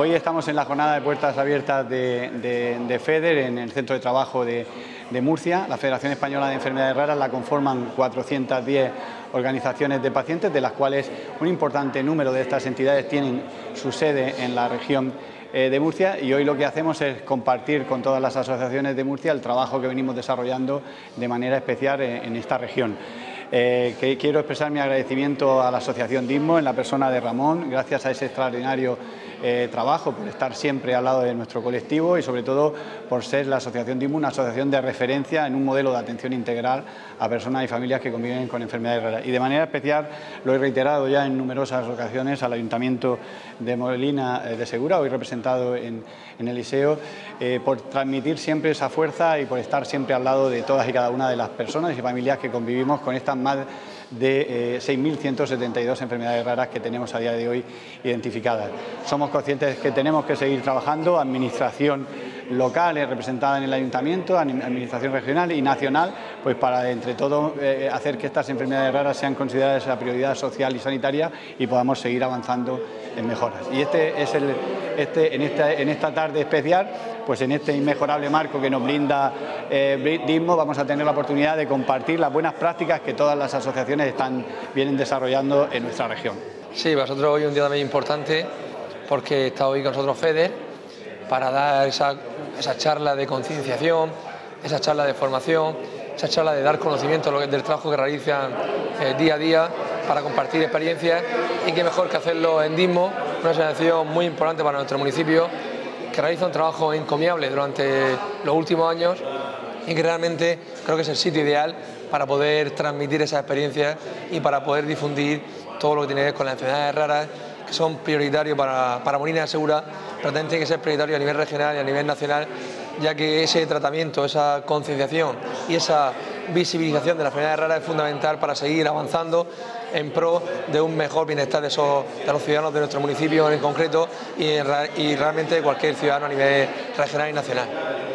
Hoy estamos en la jornada de puertas abiertas de, FEDER en el centro de trabajo de, Murcia. La Federación Española de Enfermedades Raras la conforman 410 organizaciones de pacientes, de las cuales un importante número de estas entidades tienen su sede en la región eh, de Murcia y hoy lo que hacemos es compartir con todas las asociaciones de Murcia el trabajo que venimos desarrollando de manera especial en esta región. Eh, quiero expresar mi agradecimiento a la Asociación DISMO en la persona de Ramón, gracias a ese extraordinario eh, trabajo, por estar siempre al lado de nuestro colectivo y sobre todo por ser la Asociación DISMO una asociación de referencia en un modelo de atención integral a personas y familias que conviven con enfermedades raras. Y de manera especial lo he reiterado ya en numerosas ocasiones al Ayuntamiento de Molina eh, de Segura, hoy representado en, en el Liceo, por transmitir siempre esa fuerza y por estar siempre al lado de todas y cada una de las personas y familias que convivimos con esta más de 6.172 eh, enfermedades raras que tenemos a día de hoy identificadas. Somos conscientes que tenemos que seguir trabajando, administración local representada en el ayuntamiento, administración regional y nacional, pues para entre todo eh, hacer que estas enfermedades raras sean consideradas la prioridad social y sanitaria y podamos seguir avanzando en mejoras. Y este es el, este, en, esta, en esta tarde especial pues en este inmejorable marco que nos brinda eh, vamos a tener la oportunidad de compartir las buenas prácticas que todas las asociaciones están, vienen desarrollando en nuestra región. Sí, vosotros hoy un día también importante porque está hoy con nosotros FEDER para dar esa, charla de concienciación, esa charla de formación, esa charla de dar conocimiento del trabajo que realizan eh, día a día para compartir experiencias y qué mejor que hacerlo en DISMO, una asociación muy importante para nuestro municipio que realiza un trabajo encomiable durante los últimos años y que realmente creo que es el sitio ideal para poder transmitir esas experiencias y para poder difundir todo lo que tiene que ver con las enfermedades raras que son prioritarios para, para Molina Segura, pero también tiene que ser prioritario a nivel regional y a nivel nacional, ya que ese tratamiento, esa concienciación y esa visibilización de las enfermedades raras es fundamental para seguir avanzando en pro de un mejor bienestar de, esos, de los ciudadanos de nuestro municipio en concreto y, y realmente de cualquier ciudadano a nivel regional y nacional.